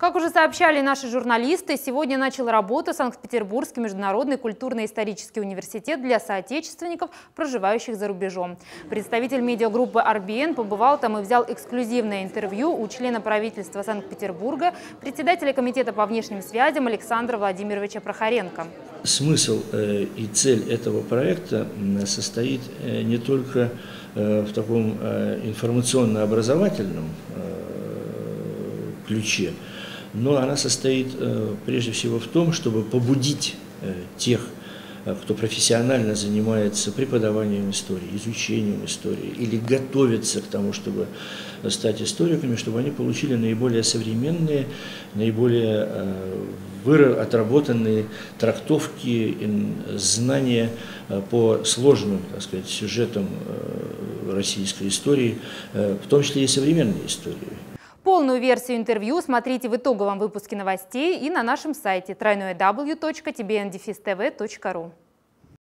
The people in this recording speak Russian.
Как уже сообщали наши журналисты, сегодня начал работу Санкт-Петербургский международный культурно-исторический университет для соотечественников, проживающих за рубежом. Представитель медиагруппы RBN побывал там и взял эксклюзивное интервью у члена правительства Санкт-Петербурга, председателя комитета по внешним связям Александра Владимировича Прохоренко. Смысл э, и цель этого проекта состоит э, не только э, в таком информационно-образовательном ключе, но она состоит э, прежде всего в том, чтобы побудить э, тех, э, кто профессионально занимается преподаванием истории, изучением истории или готовится к тому, чтобы стать историками, чтобы они получили наиболее современные, наиболее отработанные трактовки, знания по сложным так сказать, сюжетам российской истории, в том числе и современной истории. Полную версию интервью смотрите в итоговом выпуске новостей и на нашем сайте www.tbndefistv.ru.